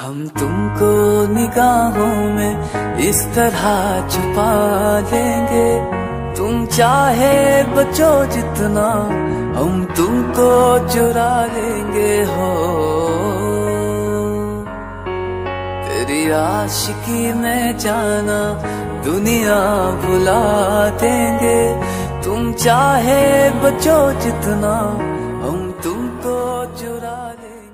हम तुमको निगाहों में इस तरह छुपा लेंगे तुम चाहे बचो जितना, हम तुमको चुरा लेंगे, हो। तेरी आशिकी में जाना, दुनिया भुला देंगे। तुम चाहे बचो जितना, हम तुमको जुरा लेंगे।